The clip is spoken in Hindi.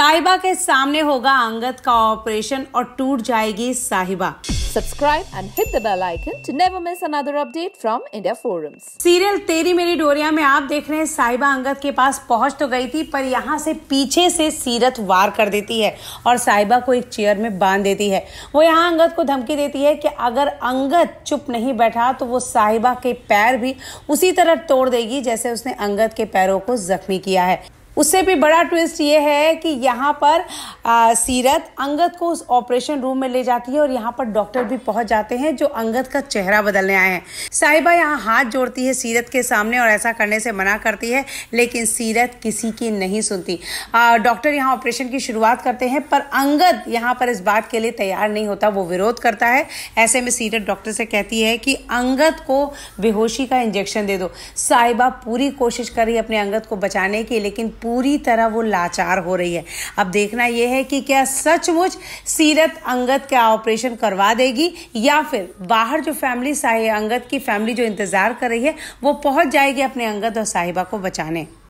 साहिबा के सामने होगा अंगद का ऑपरेशन और टूट जाएगी साहिबा। Subscribe and hit the bell icon to never miss another update from India Forums. Serial Teri Meri Doriyaann में आप देख रहे हैं साहिबा अंगद के पास पहुँच तो गई थी पर यहाँ से पीछे से सीरत वार कर देती है और साहिबा को एक चेयर में बाँध देती है। वो यहाँ अंगद को धमकी देती है कि अगर अंगद चुप नहीं बैठा तो वो साहिबा के पैर भी उसी तरह तोड़ देगी जैसे उसने अंगद के पैरों को जख्मी किया है। उससे भी बड़ा ट्विस्ट ये है कि यहाँ पर आ, सीरत अंगद को उस ऑपरेशन रूम में ले जाती है और यहाँ पर डॉक्टर भी पहुँच जाते हैं जो अंगद का चेहरा बदलने आए हैं। साहिबा यहाँ हाथ जोड़ती है सीरत के सामने और ऐसा करने से मना करती है लेकिन सीरत किसी की नहीं सुनती। डॉक्टर यहाँ ऑपरेशन की शुरुआत करते हैं पर अंगद यहाँ पर इस बात के लिए तैयार नहीं होता वो विरोध करता है। ऐसे में सीरत डॉक्टर से कहती है कि अंगद को बेहोशी का इंजेक्शन दे दो। साहिबा पूरी कोशिश कर रही है अपने अंगद को बचाने की लेकिन तरह वो लाचार हो रही है। अब देखना यह है कि क्या सचमुच सीरत अंगत का ऑपरेशन करवा देगी या फिर बाहर जो फैमिली अंगत की फैमिली जो इंतज़ार कर रही है, वो पहुँच जाएगी अपने अंगत और साहिबा को बचाने।